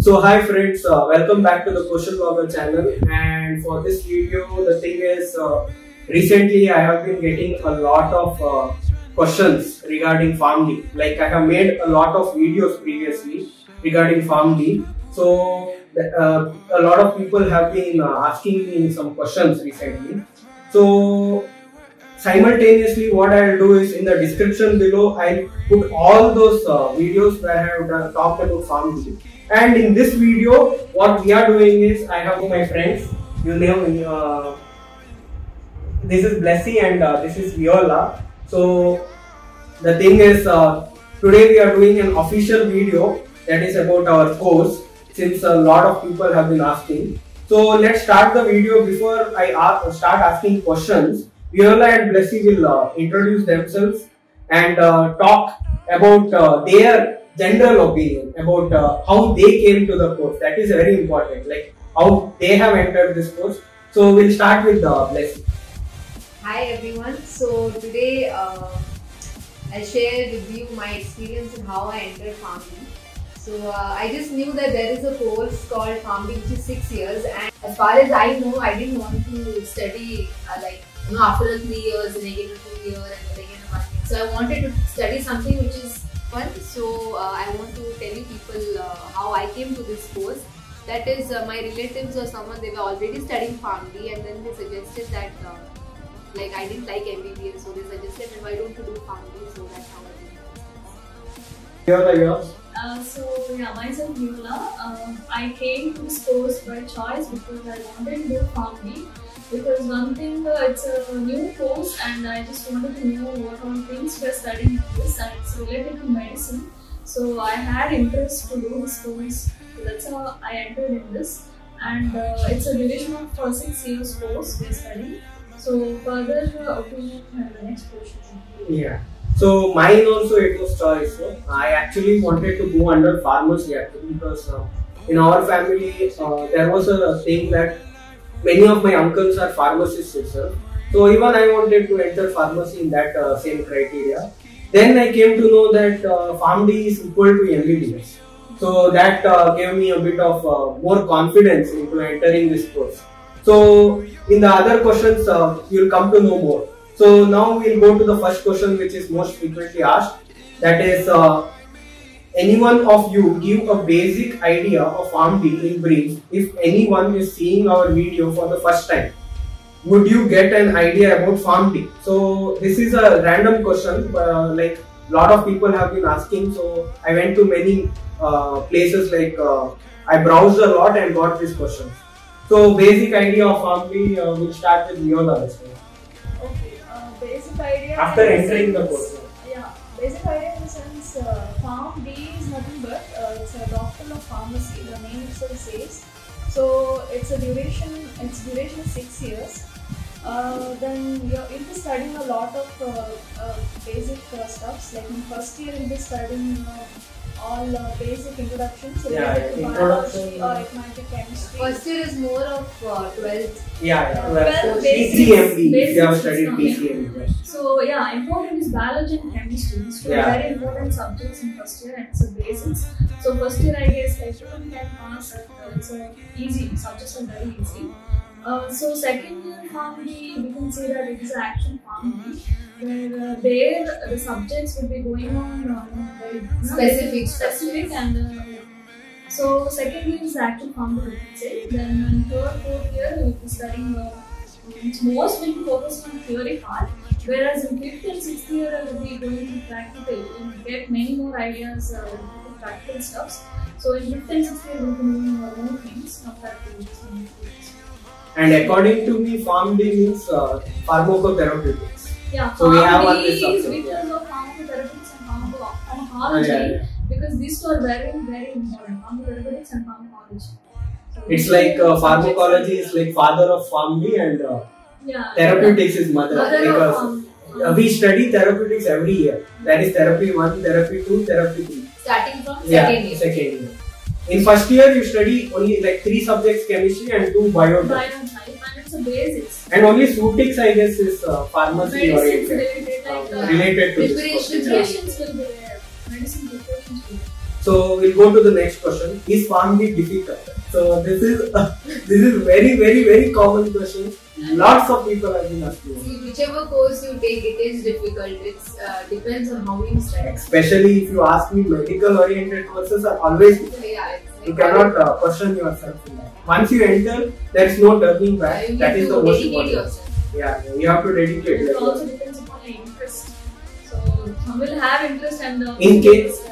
So hi friends, uh, welcome back to the Coastal Vlogger channel and for this video the thing is uh, recently I have been getting a lot of uh, questions regarding PharmD. Like I have made a lot of videos previously regarding PharmD. So uh, a lot of people have been uh, asking me some questions recently. So simultaneously what I'll do is in the description below I'll put all those uh, videos where I have talked about PharmD. And in this video, what we are doing is I have my friends. You know, uh, this is Blessy and uh, this is Viola. So the thing is, uh, today we are doing an official video that is about our course since a lot of people have been asking. So let's start the video before I ask, start asking questions. Viola and Blessy will uh, introduce themselves and uh, talk about uh, their general opinion about uh, how they came to the course. That is very important, like how they have entered this course. So we'll start with uh, Blessy. Hi everyone. So today uh, I'll share with you my experience and how I entered farming. So uh, I just knew that there is a course called farming which is six years, and as far as I know, I didn't want to study uh, like you know after the three years and again two year and again one year. So I wanted to study something which is fun. So uh, I want to tell you people uh, how I came to this course. That is, uh, my relatives or someone they were already studying PharmD, and then they suggested that uh, like I didn't like MBBS, so they suggested, and why don't you do PharmD? So that's how I did. Viola, yours. Uh, so yeah, myself Viola. Uh, I came to this course by choice because I wanted to do PharmD. Because one thing, uh, it's a new course, and I just wanted to know what all things we're studying in this, and it's related to medicine. So I had interest to do this course. So that's how I entered in this, and uh, it's a division of uh, six years course we're studying. So further uh, opinion the next question. Yeah. So mine also it was choice. No? I actually wanted to go under pharmacy actually because uh, in our family uh, there was a thing that many of my uncles are pharmacists itself. So even I wanted to enter pharmacy in that uh, same criteria. Then I came to know that uh, PharmD is equal to MBBS. So that uh, gave me a bit of uh, more confidence into entering this course. So in the other questions, uh, you'll come to know more. So now we'll go to the first question, which is most frequently asked. That is, uh, anyone of you give a basic idea of PharmD in brief if anyone is seeing our video for the first time? Would you get an idea about PharmD? So this is a random question, uh, like a lot of people have been asking. So I went to many uh, places like uh, I browsed a lot and got this question. So basic idea of PharmD, uh, we'll start with Viola this. Okay, uh, basic idea. After entering the course. Yeah, basic idea in the sense, uh, Pharm D is nothing but uh, it's a doctor of pharmacy. The name itself says. So it's a duration. Its duration is six years. Uh, then you're you'll be studying a lot of uh, uh, basic uh, stuffs. Like in first year, you'll be studying uh, all uh, basic introductions Yeah, related to introduction. biology or it might be chemistry. First year is more of uh, 12th. Yeah, yeah. Well, Well, basics- PCMB, if you have basics studied is PCMB. So yeah, important is biology and chemistry. These two Yeah. very important subjects in first year and it's a basics. So first year I guess everyone can pass and uh, it's a easy subjects are very easy. Uh, so second year PharmD, we can say that it is an action PharmD where uh, there the subjects will be going on uh, very Specific specific and uh, so second year is actual PharmD we can say. Then in third, fourth year we will be studying uh, it's mostly focused on theory part, whereas in fifth and sixth year uh, we going to practical. and get many more ideas uh, with practical stuffs. So in fifth and sixth year we'll be doing more things compared to just. And according to me, PharmD means uh, pharmacotherapeutics. Yeah, So we have PharmD this is subject, because of pharmacotherapeutics and Uh, pharmacology yeah, yeah. because these two are very very important. Pharmacotherapeutics and pharmacology. So It's like uh, pharmacology is like father of PharmD and uh, yeah, therapeutics is mother Mother because pharm- uh, we study therapeutics every year. That is therapy one, therapy two, therapy three. Starting from Yeah, second year. second year. In first year, you study only like three subjects: chemistry and two bio. and it's a basics. And only Sutix, I guess, is uh, pharmacy oriented. related like Uh, uh, related to this. Course. preparations will be there. Medicine preparations will be there. So we'll go to the next question. Is PharmD difficult? So this is this is very very very common question. Lots of people have been asking. See, whichever course you take, it is difficult. It uh, depends on how you study. Especially if you ask me, medical oriented courses are always. Yeah, You cannot uh, question yourself. in that. Once you enter, there is no turning back. you That is the most important. yourself. Yeah, you have to dedicate. It also depends upon your interest. So some will have interest and uh, In case-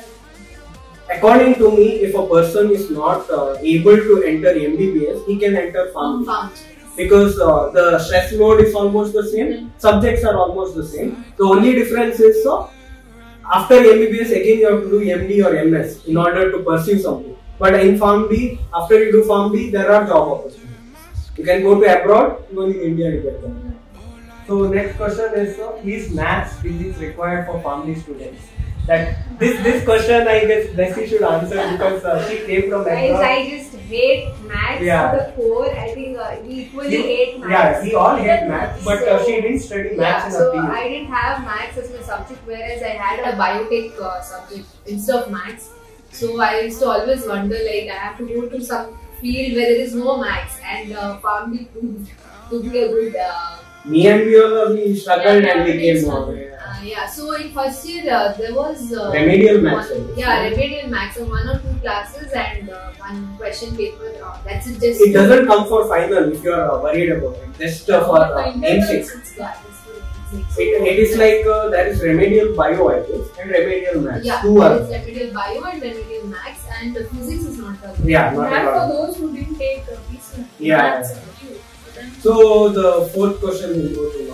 According to me, if a person is not uh, able to enter MBBS, he can enter found. Because uh, the stress load is almost the same, subjects are almost the same. The only difference is uh, after MBBS again you have to do MD or MS in order to pursue something. But in PharmD, after you do PharmD, there are job opportunities. You can go to abroad, even in India you get them. So next question is, uh, is maths physics required for PharmD students? That this this question I guess Blessy should answer because uh, she came from Guys, abroad. I just hate maths Yeah. to the core. I think uh, we equally You- hate Yeah, we all hate maths, but uh, she didn't study Yeah, maths in so her I didn't have maths as my subject, whereas I had a biotech uh, subject instead of maths. So I used to always wonder, like, I have to go to some field where there is no maths, and uh, PharmD proved to be a good. Uh, Me and we all we struggled Yeah, and we yeah, came it's out. fun. Yeah. uh, so in first year uh, there was uh, Remedial maths, One, yeah, remedial maths, so one or two classes and uh, one question paper. Uh, that's it. Just It doesn't come for final if you are uh, worried about it. Just for uh, M6. it's- Yeah, just for basics. It, it is like uh, there is remedial bio, I guess, and remedial maths. Yeah, Two are. it's remedial bio and remedial maths, and the physics is not a Yeah, not And at for those who didn't take uh, recent Yeah. maths and you, for them, So the fourth question we'll go to.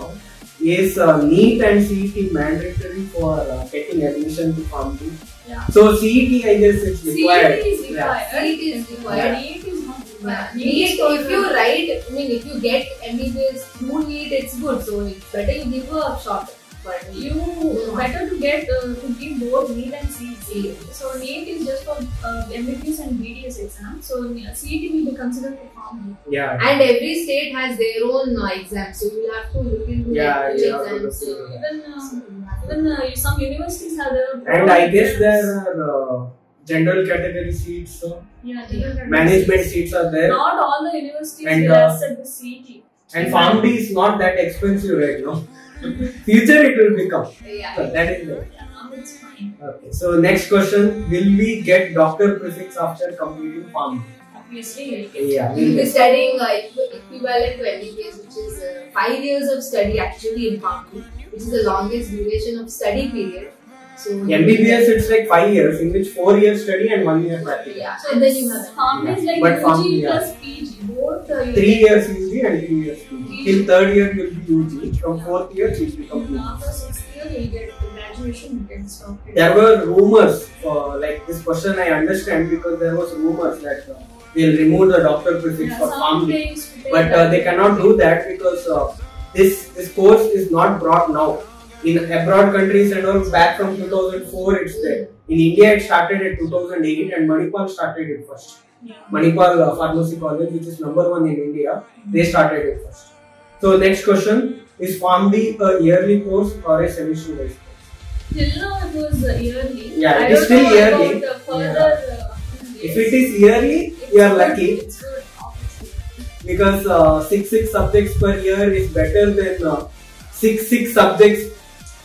Is uh, NEET and CET mandatory for uh, getting admission to PharmD? Yeah. So CET, I guess it's required. CET is Yeah. required. CET is required. NEET is not Yeah. required. NEET, if you write, I mean, if you get MBBS through NEET, it's good. So it's better you give a shot for NEET. you better to get uh, to give both NEET and CET. So NEET is just for uh, MBBS and BDS exam. So CET will be considered for PharmD. Yeah. And every state has their own uh, exams, so you'll have to look into Yeah, like, which have to exams. look uh, Even uh, even uh, some universities have their own And I guess there are uh, general category seats, so yeah, general management seats. seats are there. Not all the universities And, will uh, accept the CET. And PharmD is not that expensive right now. Future it will become. yeah. So that is there. Yeah, now it's fine. Okay. So next question: Will we get doctor prefix after completing PharmD? Obviously, Yeah. You'll we'll be studying uh, equi- equivalent to MBBS, which is uh, five years of study actually in PharmD, which is the longest duration of study period. So MBBS it's like five years, in which four years study and one year practical. Yeah, So and then you have PharmD is like But UG PharmD, yeah. plus PG. Both uh, Three years UG and three years PG. Till third year you'll be UG. From fourth year you'll be complete. After sixth year, you get graduation, you get stop. There were rumors, uh, like this question I understand because there was rumors that uh, they'll remove the doctor prefix Yeah, for some PharmD. they used to take but uh, they cannot do that because uh, this this course is not brought now in abroad countries and all back from 2004 it's there. In india it started at 2008 and manipal started it first. Yeah. manipal uh, pharmacy college which is number one in india they started it first. So next question is PharmD a yearly course or a semester wise Till now it was yearly. Yeah, I it is still yearly. Further, uh, if it is yearly it's you are lucky. Good, because uh, six six subjects per year is better than uh, six six subjects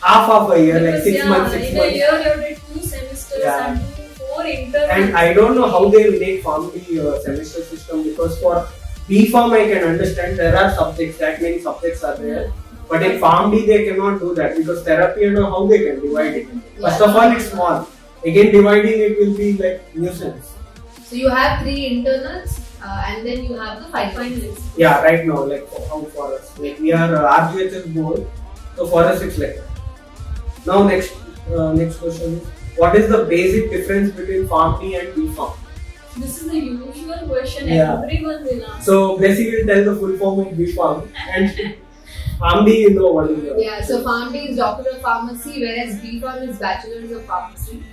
half of a year like six yeah, months six in months. a year you have two semesters Yeah. and four internals. and I don't know how they will make PharmD uh, semester system because for B Pharm I can understand there are subjects that many subjects are there. But in PharmD they cannot do that because therapy and all, how they can divide it? First of all it's small. Again dividing it will be like nuisance. So you have three internals uh, and then you have the five finalists. yeah right now like for, how for us like we are uh, RGUHS board. So for us it's like that now next uh, next question is what is the basic difference between PharmD and B Pharm This is the usual question Yeah. everyone will ask. So basically tell the full form of B Farm and PharmD you know what is the Yeah, so PharmD is Doctor of Pharmacy, whereas B Pharm is Bachelor's of Pharmacy.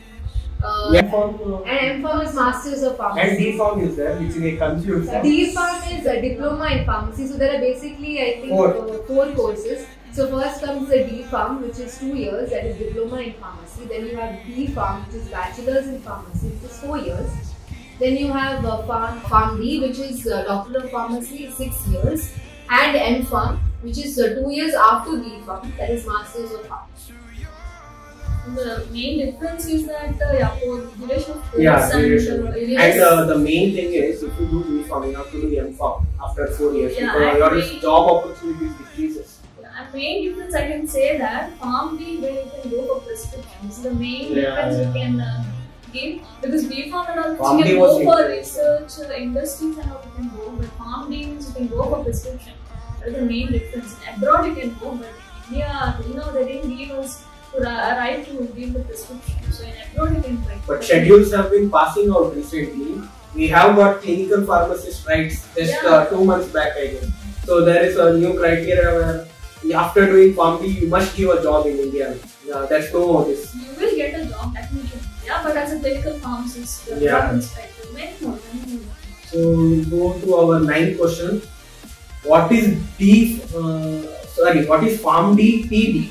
Uh, Yeah, uh, And M Pharm is Masters of Pharmacy. and Pharmacy. D Pharm is there which they confuse. D Pharm is a diploma in pharmacy. So there are basically, I think, Four. uh, four courses. So first comes the D Pharm, which is two years, that is diploma in pharmacy. Then you have B Pharm, which is bachelor's in pharmacy, which is four years. Then you have uh, Farm Pharm D, which is uh, doctor of pharmacy, six years, and M Pharm, which is uh, two years after B Pharm, that is masters of pharmacy. The main difference is that uh, yeah, for duration of course Yeah, and uh, And uh, the main thing is, if you do B Pharm, you have to do M Pharm after four years Yeah, because your job opportunities decreases. And main difference I can say that farm B where you can go for prescription prescriptions. The main Yeah, difference yeah. you can uh, give because B pharm and all Farm you can go for interesting. research, uh, industries and all you can go. But pharm D means you can go for prescription. That is the main difference. Abroad you can go, but in India, you know, they didn't give us to ri- right to give the prescription. So in abroad you can try. But schedules have been passing out recently. We have got clinical pharmacist rights just Yeah. uh, two months back, I guess. So there is a new criteria where after doing Farm you must give a job in India. Yeah, that's no this. You will get a job technician. Yeah, but as a clinical pharmacist, Yeah. inspector, many more, many more. So we go to our ninth question. What is D? Uh, sorry, what is Pharm D PB?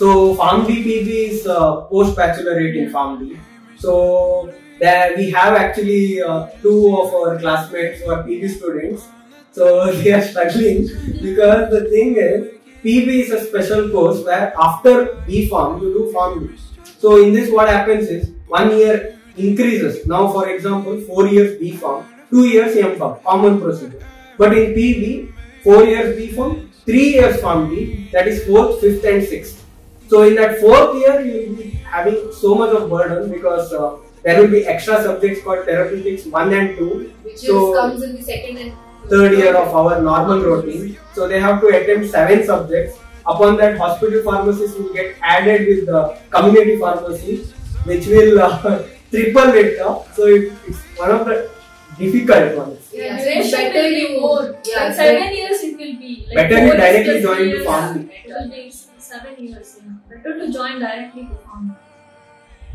So Pharm PB is uh, post bachelorate in Yeah. Pharm D. So there we have actually uh, two of our classmates who are PB students. So they are struggling because the thing is PB is a special course where after B Pharm you do Pharm D. So in this what happens is one year increases. Now for example four years B Pharm, two years M Pharm, common procedure. But in PB four years B Pharm, three years form B that is fourth, fifth and sixth. So in that fourth year, you will be having so much of burden because uh, there will be extra subjects called therapeutics one and two, Which So- comes in the second and third year of our normal routine. So they have to attempt seven subjects. Upon that, hospital pharmacies will get added with the community pharmacy, which will uh, triple it up. So it, it's one of the difficult ones. Yeah, Yeah, so duration it's better will be you- more. yeah, like so- seven years it will be. Like Better four you directly just join three to years, farm. It will be seven years. Yeah. Better to join directly to farm.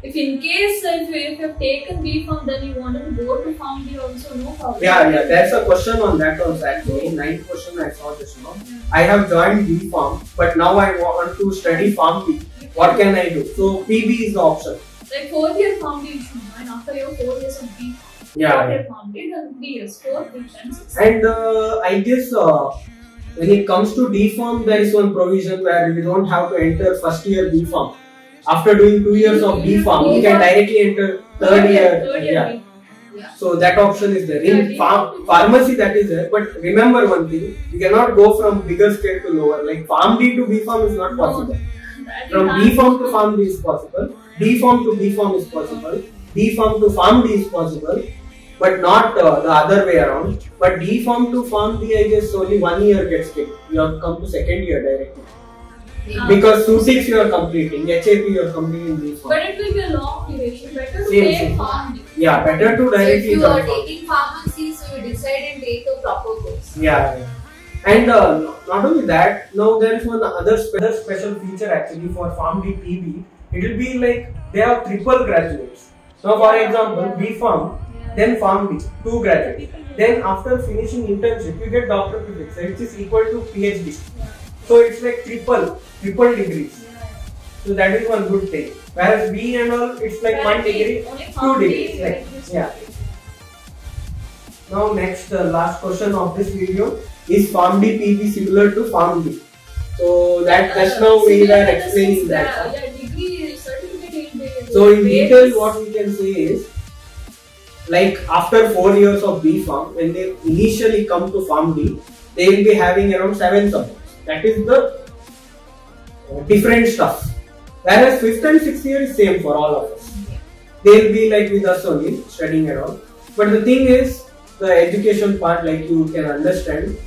If in case if you, if you have taken B pharm, then you wanted to go to farm B also, no problem. Yeah, yeah, there's a question on that also actually. Ninth question I saw just now. I have joined B Pharm, but now I want to study Farm B. What can I do? So PB is the option. Like fourth year farm B you should join after your four years of B pharm. Yeah, Fourth year farm B, then three years. Fourth, fifth, and sixth. And uh, I guess uh, when it comes to D Pharm, there is one provision where you don't have to enter first year B Pharm. After doing two years of B Pharm, you can directly enter third year. Third year Yeah. B. So that option is there. In farm, pharmacy that is there. But remember one thing, you cannot go from bigger scale to lower. Like Pharm D to B Pharm is not possible. From B pharm to pharm D is possible. D pharm to B pharm is possible. B pharm to pharm D is possible, but not uh, the other way around. But D pharm to pharm D, I guess only one year gets taken. You have come to second year directly Because two six you are completing, HAP you are completing D pharm. But it will be a long duration. Better to Same, take same. farm Yeah, better to So if directly you join are farm. taking pharmacy, so you decide and take a proper course. Yeah, yeah. And uh, not only that, now there is one other spe- other special feature actually for Pharm D PB. It will be like they have triple graduates. Now, for example, yeah. B Pharm, then Pharm D, two graduates. Then after finishing internship, you get doctor physics, which is equal to PhD. So it's like triple, triple degrees. Yeah. So that is one good thing. Whereas B and all, it's like one degree, two degrees. Like, yeah. Now next uh, last question of this video is Pharm D PB similar to Pharm D? So that just now we were explaining sense that. Yeah, degree certificate. So in detail what we can say is like after four years of B Pharm when they initially come to Pharm D they will be having around seven subjects. That is the uh, different stuff. Whereas fifth and sixth year is same for all of us. they'll be like with us only studying around. But the thing is, the education part, like you can understand,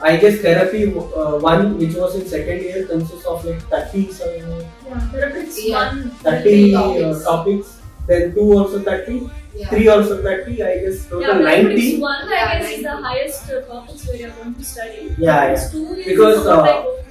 I guess therapy uh, one, which was in second year, consists of like 30, so, Yeah, therapy Yeah. one. 30 uh, topics. Topics. Then two also 30, Yeah. three also 30. I guess Yeah, total therapeutics 90. one, I guess, is the highest uh, topics where you're going to study. Yeah, It's yeah. two Because, sort of uh,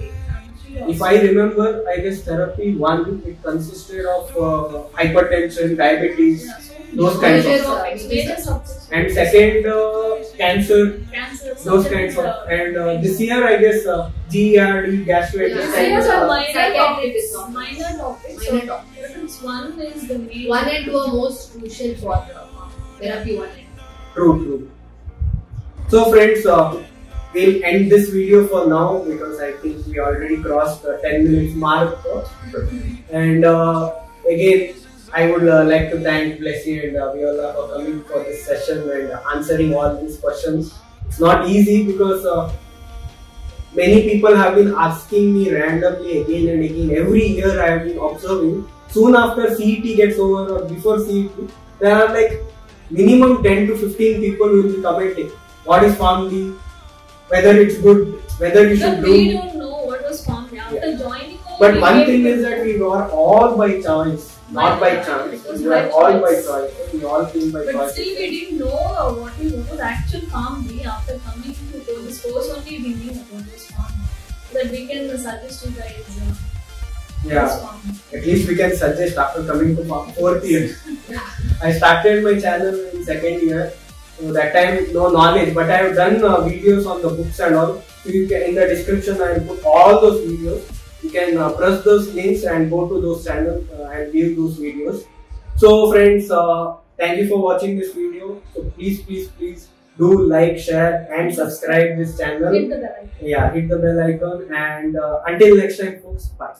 If. I remember, I guess therapy one, it consisted of uh, hypertension, diabetes, Yeah, so Those kinds of Major topics, topics. major subjects. And second, uh, cancer, cancer. those kinds of. uh, And uh, this year, I guess, uh, GERD, gastroenteritis. Yeah, These are minor Psychiatric topics. topics. Minor topics. Minor So, topics. one is the main. One and two are most crucial for uh, therapy. One and two. True, true. So, friends, uh, we'll end this video for now because I think we already crossed the 10 minutes mark. And uh, again, I would uh, like to thank Blessy and uh, Viola for coming for this session and answering all these questions. It's not easy because uh, many people have been asking me randomly again and again. Every year I have been observing. Soon after CET gets over or before CET, there are like minimum 10 to 15 people who will be commenting. What is family? Whether it's good, whether you should do. But we do. don't know what was formed after Yeah. joining. But one thing is that we were all by choice, not by By- chance. We were all by choice. We all came by But choice. still, we didn't know what we was actual farm be after coming to this course. Only we knew about this farm. That we can suggest you guys. Uh, Yeah, at least we can suggest after coming to fourth year. I started my channel in second year. So that time no knowledge, but I have done uh, videos on the books and all. So you can, in the description I will put all those videos. You can uh, press those links and go to those channels uh, and view those videos. So friends, uh, thank you for watching this video. So please, please, please do like, share, and subscribe this channel. Hit the bell icon. Yeah, hit the bell icon. And uh, until next time, folks. Bye.